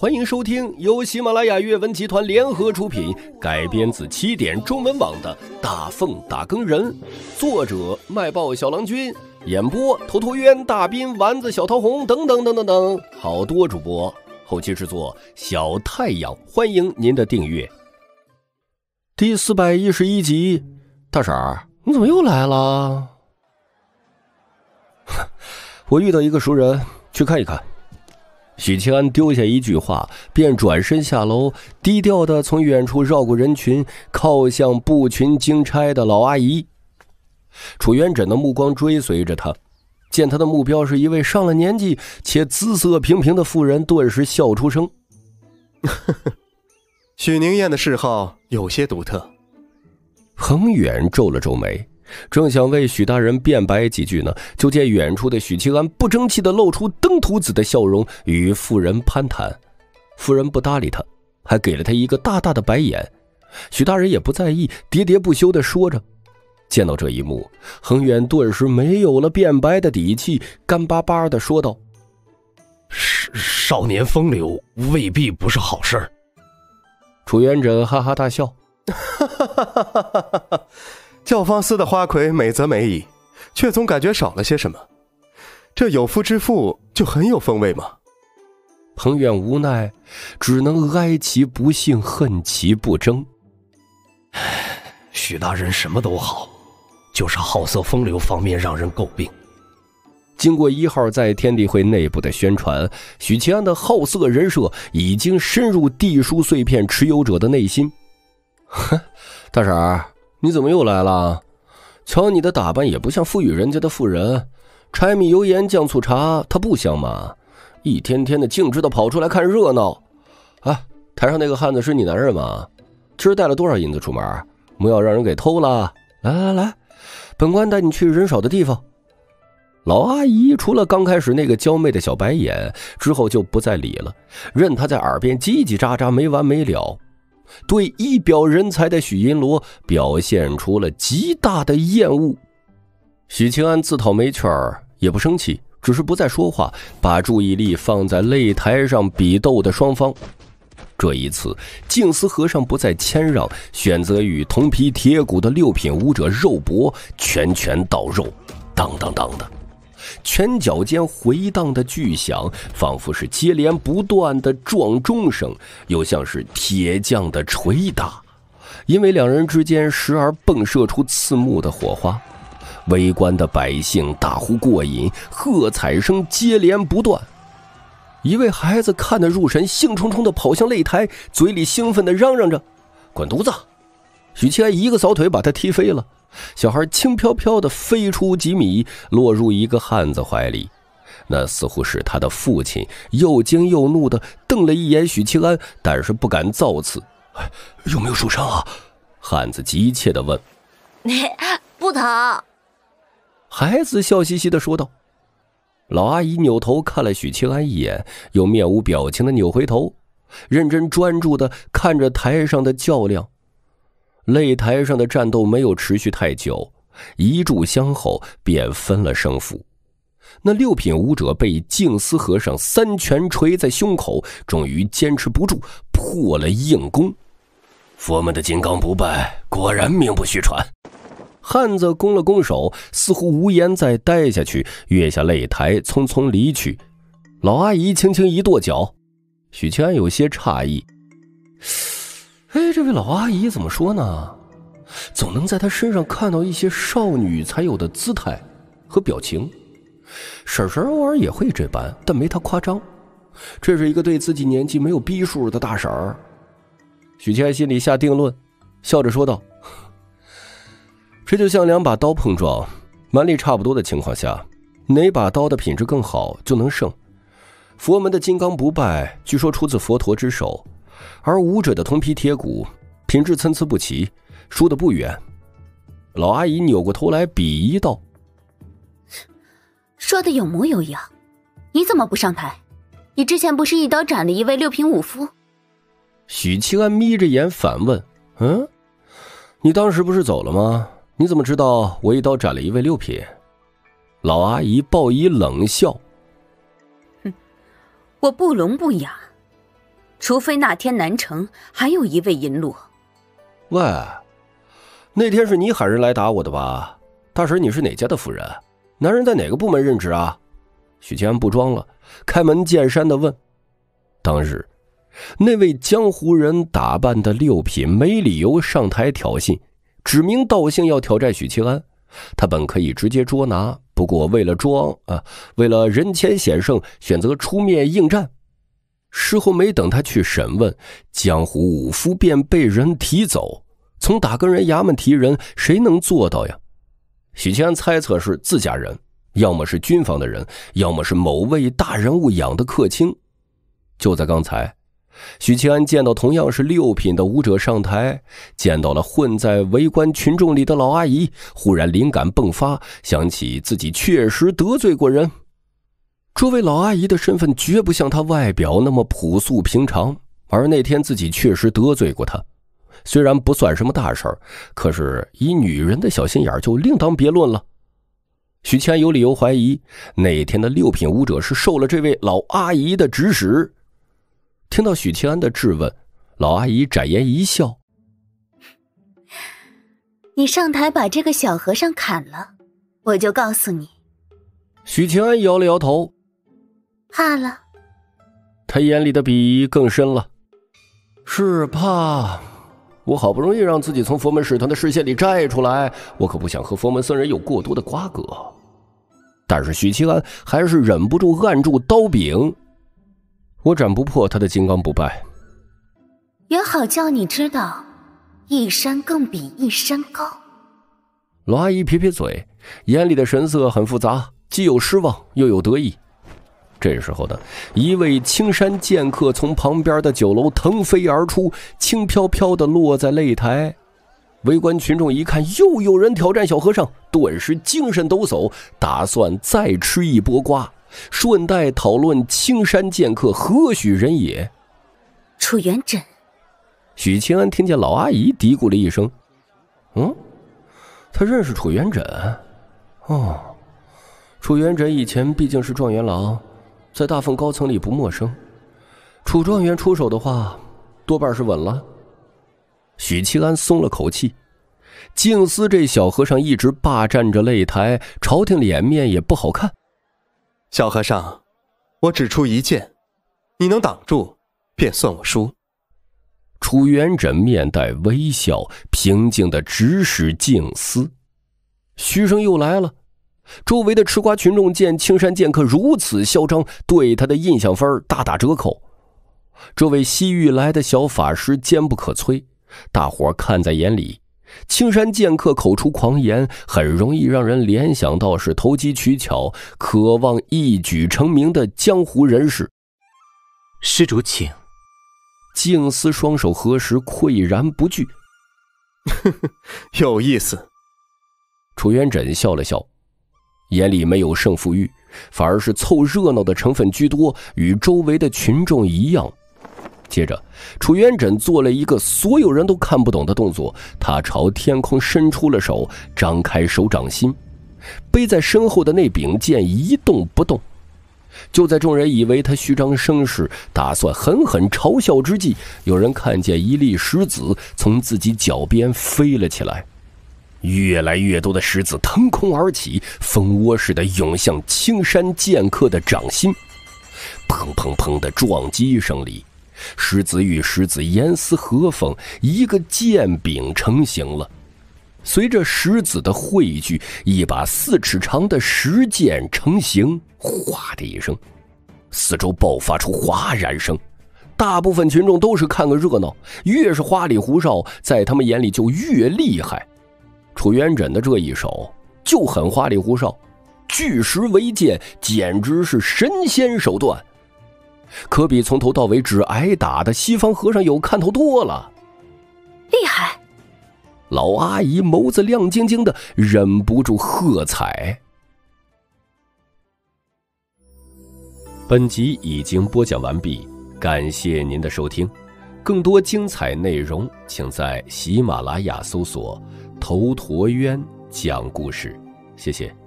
欢迎收听由喜马拉雅阅文集团联合出品，改编自起点中文网的《大奉打更人》，作者卖报小郎君，演播头陀渊、大斌、丸子、小桃红等等等等等，好多主播，后期制作小太阳，欢迎您的订阅。第四百一十一集，大婶儿，你怎么又来了？我遇到一个熟人，去看一看。许清安丢下一句话，便转身下楼，低调的从远处绕过人群，靠向步群经差的老阿姨。楚元稹的目光追随着他，见他的目标是一位上了年纪且姿色平平的妇人，顿时笑出声。许宁燕的嗜好有些独特。恒远皱了皱眉。正想为许大人辩白几句呢，就见远处的许七安不争气的露出登徒子的笑容，与妇人攀谈。妇人不搭理他，还给了他一个大大的白眼。许大人也不在意，喋喋不休的说着。见到这一幕，恒远顿时没有了辩白的底气，干巴巴的说道：“少少年风流未必不是好事。”楚元稹哈哈大笑：“哈哈哈哈哈哈！”教坊司的花魁美则美矣，却总感觉少了些什么。这有夫之妇就很有风味吗？彭远无奈，只能哀其不幸，恨其不争。许大人什么都好，就是好色风流方面让人诟病。经过一号在天地会内部的宣传，许其安的好色人设已经深入地书碎片持有者的内心。哼，大婶儿。你怎么又来了？瞧你的打扮也不像富裕人家的妇人，柴米油盐酱醋茶，它不香吗？一天天的径直的跑出来看热闹。哎，台上那个汉子是你男人吗？今儿带了多少银子出门？莫要让人给偷了。来来来，本官带你去人少的地方。老阿姨除了刚开始那个娇媚的小白眼之后就不再理了，任他在耳边叽叽喳喳没完没了。对一表人才的许银罗表现出了极大的厌恶。许清安自讨没趣儿，也不生气，只是不再说话，把注意力放在擂台上比斗的双方。这一次，静思和尚不再谦让，选择与铜皮铁骨的六品武者肉搏，拳拳到肉，当当当的。拳脚间回荡的巨响，仿佛是接连不断的撞钟声，又像是铁匠的捶打。因为两人之间时而迸射出刺目的火花，围观的百姓大呼过瘾，喝彩声接连不断。一位孩子看得入神，兴冲冲地跑向擂台，嘴里兴奋地嚷嚷着：“滚犊子！”许七安一个扫腿把他踢飞了。小孩轻飘飘的飞出几米，落入一个汉子怀里。那似乎是他的父亲，又惊又怒的瞪了一眼许清安，但是不敢造次。有没有受伤啊？汉子急切的问。不疼。孩子笑嘻嘻的说道。老阿姨扭头看了许清安一眼，又面无表情的扭回头，认真专注的看着台上的较量。擂台上的战斗没有持续太久，一炷香后便分了胜负。那六品武者被静思和尚三拳捶在胸口，终于坚持不住，破了硬功。佛门的金刚不败，果然名不虚传。汉子拱了拱手，似乎无颜再待下去，跃下擂台，匆匆离去。老阿姨轻轻一跺脚，许清安有些诧异。这位老阿姨怎么说呢？总能在她身上看到一些少女才有的姿态和表情。婶婶偶尔也会这般，但没她夸张。这是一个对自己年纪没有逼数的大婶儿。许谦心里下定论，笑着说道：“这就像两把刀碰撞，蛮力差不多的情况下，哪把刀的品质更好就能胜。佛门的金刚不败，据说出自佛陀之手。”而武者的铜皮铁骨品质参差不齐，输的不远。老阿姨扭过头来鄙夷道：“说的有模有样，你怎么不上台？你之前不是一刀斩了一位六品武夫？”许清安眯着眼反问：“嗯，你当时不是走了吗？你怎么知道我一刀斩了一位六品？”老阿姨报以冷笑：“哼，我不聋不哑。”除非那天南城还有一位银罗。喂，那天是你喊人来打我的吧？大婶，你是哪家的夫人？男人在哪个部门任职啊？许清安不装了，开门见山的问。当日，那位江湖人打扮的六品没理由上台挑衅，指名道姓要挑战许清安。他本可以直接捉拿，不过为了装啊，为了人前显圣，选择出面应战。事后没等他去审问，江湖五夫便被人提走。从打更人衙门提人，谁能做到呀？许清安猜测是自家人，要么是军方的人，要么是某位大人物养的客卿。就在刚才，许清安见到同样是六品的武者上台，见到了混在围观群众里的老阿姨，忽然灵感迸发，想起自己确实得罪过人。这位老阿姨的身份绝不像她外表那么朴素平常，而那天自己确实得罪过她。虽然不算什么大事儿，可是以女人的小心眼就另当别论了。许谦有理由怀疑那天的六品武者是受了这位老阿姨的指使。听到许清安的质问，老阿姨展颜一笑：“你上台把这个小和尚砍了，我就告诉你。”许清安摇了摇头：“怕了。”他眼里的鄙夷更深了：“是怕。”我好不容易让自己从佛门使团的视线里摘出来，我可不想和佛门僧人有过多的瓜葛。但是许七安还是忍不住按住刀柄。我斩不破他的金刚不败，也好叫你知道，一山更比一山高。罗阿姨撇撇嘴，眼里的神色很复杂，既有失望，又有得意。这时候呢，一位青衫剑客从旁边的酒楼腾飞而出，轻飘飘的落在擂台。围观群众一看，又有人挑战小和尚，顿时精神抖擞，打算再吃一波瓜，顺带讨论青衫剑客何许人也。楚元稹，许清安听见老阿姨嘀咕了一声：“嗯，他认识楚元稹？哦，楚元稹以前毕竟是状元郎。”在大凤高层里不陌生，楚状元出手的话，多半是稳了。许七安松了口气。静思这小和尚一直霸占着擂台，朝廷脸面也不好看。小和尚，我只出一剑，你能挡住，便算我输。楚元稹面带微笑，平静的指使静思。徐生又来了。周围的吃瓜群众见青山剑客如此嚣张，对他的印象分大打折扣。这位西域来的小法师坚不可摧，大伙看在眼里。青山剑客口出狂言，很容易让人联想到是投机取巧、渴望一举成名的江湖人士。施主，请。静思双手合十，岿然不惧。有意思。楚元稹笑了笑。眼里没有胜负欲，反而是凑热闹的成分居多，与周围的群众一样。接着，楚元稹做了一个所有人都看不懂的动作，他朝天空伸出了手，张开手掌心，背在身后的那柄剑一动不动。就在众人以为他虚张声势，打算狠狠嘲笑之际，有人看见一粒石子从自己脚边飞了起来。越来越多的石子腾空而起，蜂窝似的涌向青山剑客的掌心。砰砰砰的撞击声里，石子与石子严丝合缝，一个剑柄成型了。随着石子的汇聚，一把四尺长的石剑成型。哗的一声，四周爆发出哗然声。大部分群众都是看个热闹，越是花里胡哨，在他们眼里就越厉害。楚元稹的这一手就很花里胡哨，巨石为剑，简直是神仙手段，可比从头到尾只挨打的西方和尚有看头多了。厉害！老阿姨眸子亮晶晶的，忍不住喝彩。本集已经播讲完毕，感谢您的收听，更多精彩内容请在喜马拉雅搜索。头陀渊讲故事，谢谢。